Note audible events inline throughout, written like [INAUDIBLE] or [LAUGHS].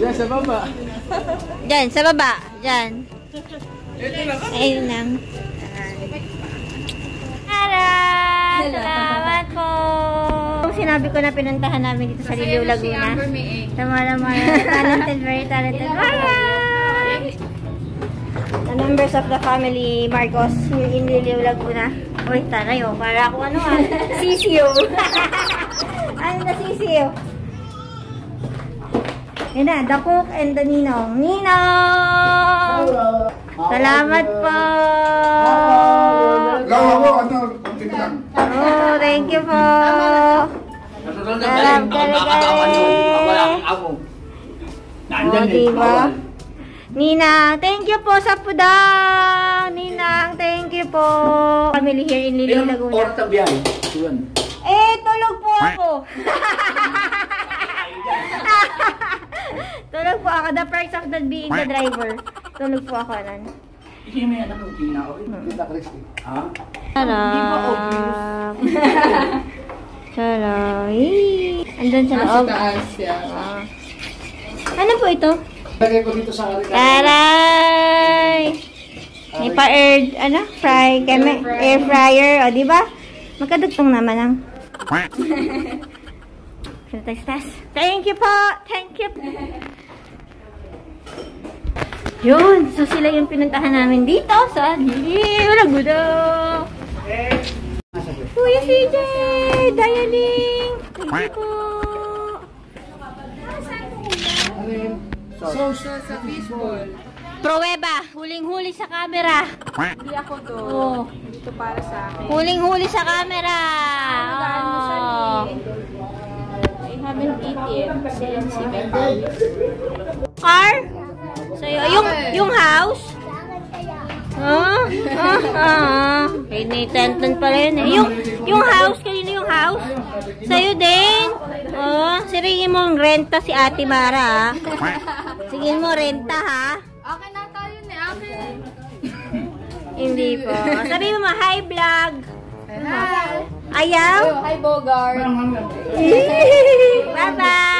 Diyan sa baba. Diyan, sa baba. Diyan. Ayun lang. Tara! Salamat po! Sinabi ko na pinuntahan namin dito sa Liliw Laguna. Tama-tama. Talented, very talented. Bye! the members of the family Marcos here in Liliw, Laguna. Uy, taray oh. Para ako ano ah. [LAUGHS] CCO. [LAUGHS] ano na sisiyo? Yan na, the cook and the ninong. Ninong! Salamat po! Lang ako, ano, konting lang. Oh, thank you po! Salam, kare-kare! Oh, diba? Ninang, thank you po sa pudang! Ninang, thank you po! Family here in Liliw, Laguna. ang biyahe? Tulog po ako! tulog po ako. The perks of the being the driver. Tulog po ako nan. Hindi may anak ng tina ko. Kita Christy. Ha? Sarap. Sarap. [LAUGHS] Andun sa loob. Ah. Ano po ito? Lagay ko dito sa karika. Taray! May pa-air, ano? Fry, keme, air fryer. O, di ba? Magkadugtong naman ang. Tastas. Thank you po! Thank you! Yun! So, sila yung pinuntahan namin dito sa Liliw, Laguna. Kuya CJ! Dialing! Thank you po! So, sa fishball. Pruweba, huling-huli sa camera. Hindi ako to. Oh. Dito para sa akin. Huling-huli sa camera. Oh. I haven't eaten since event. Car? Sa'yo. Yung, yung house? Ah, ah, ah. Nathan pala yun eh. Yung, yung house, kanino yung house? Sa'yo din. Oh, sirigin mo ang renta si Ate Mara ha. Sigin mo renta ha. Hindi po. [LAUGHS] Sabi mo ma, hi vlog. Hi. Ayaw? Hi, Bogart. [LAUGHS] Bye-bye!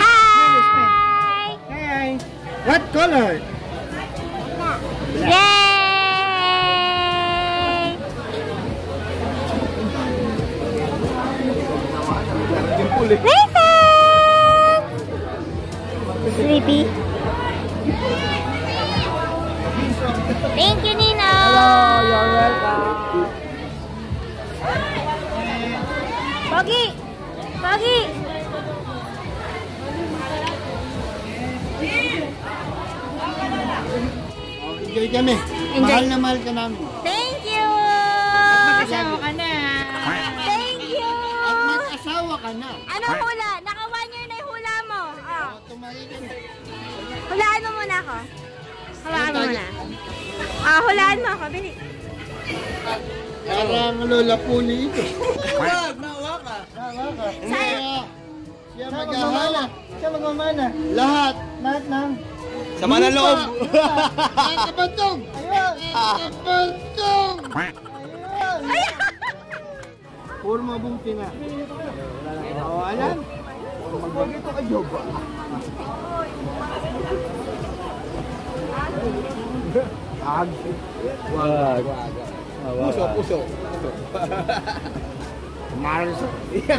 Hi! Hey, what color? Nathan! Sleepy. Thank you, Nino. Hello, you're welcome. Pogi! Pogi! Oh, enjoy kami. Enjoy. Mahal na mahal ka namin. Thank you! Kasama ka ka na. Anong hula? Naka one year na yung hula mo. Oh. Oh, tumayo ka na. Hulaan mo muna ako. Hulaan mo muna. Ah, hulaan mo ako. Bili. Parang lola puli ito. Huwag, mawa ka. Mawa ka. Sayang. Siya mag-ahala. Siya mag-amana. Lahat. Lahat ng... Sama na loob. Kakabantong! Ayun! Kakabantong! Ayun! Puro mabungti na. Oo, alam. Magwag ito ka, Joba. Hag. Wag. Puso, puso. Marlos.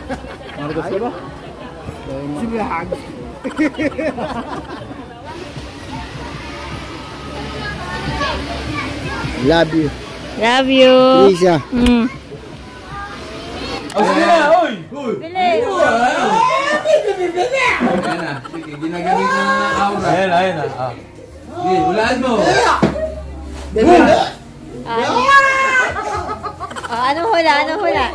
[LAUGHS] Marcos ka ba? Siyempre hag. Love you. Love you. Lisa. Mm. Oh, oy! Bilis. Ayan na. Sige, ginagamit mo na aura. Ayan, ayan na. Ah. Sige, hulaan mo. Oh, anong hula? Anong hula?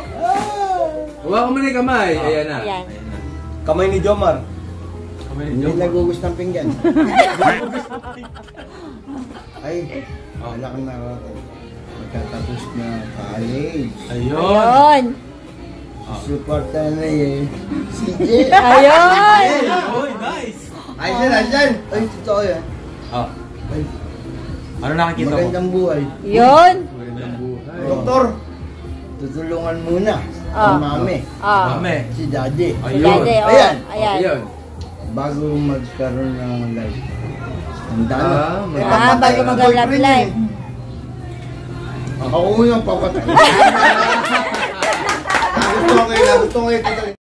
Huwag mo na yung kamay. Ayan na. Ayan. na. Kamay ni Jomar. Hindi nagugust ng pinggan. [LAUGHS] Ay, wala kang nakakatawa. Magtatapos na college. Ayun. Ayun. Suporta na eh. Si J. Ayun. Oy, nice! Ay, yan, ay, totoo yan. Ah, Ay, ano nakikita mo? magandang buhay. Yun. Magandang buhay. Doktor, tutulungan muna. Ah. Ang mami. Oh. Mame. Si daddy. Si Ayun. Daddy, oh. Ayan. Ayan. Ayun. Bago magkaroon ng life. Ang dami. Ah, Ah, bago mag-love boyfriend life. eh. Ako yung papatay. [LAUGHS] 段位呢段位在